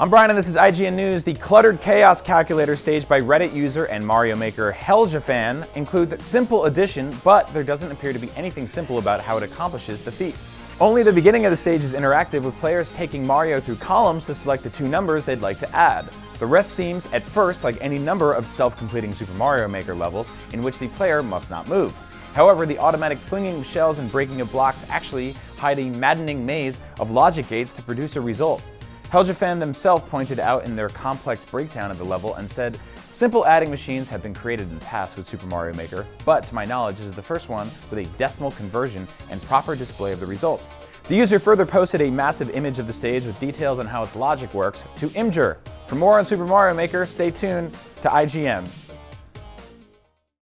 I'm Brian and this is IGN News. The cluttered chaos calculator staged by Reddit user and Mario maker Helgefan includes simple addition, but there doesn't appear to be anything simple about how it accomplishes the feat. Only the beginning of the stage is interactive with players taking Mario through columns to select the two numbers they'd like to add. The rest seems, at first, like any number of self-completing Super Mario Maker levels in which the player must not move. However, the automatic flinging of shells and breaking of blocks actually hide a maddening maze of logic gates to produce a result. Helgefan themselves pointed out in their complex breakdown of the level and said, Simple adding machines have been created in the past with Super Mario Maker, but to my knowledge this is the first one with a decimal conversion and proper display of the result. The user further posted a massive image of the stage with details on how its logic works to Imgur. For more on Super Mario Maker, stay tuned to IGN.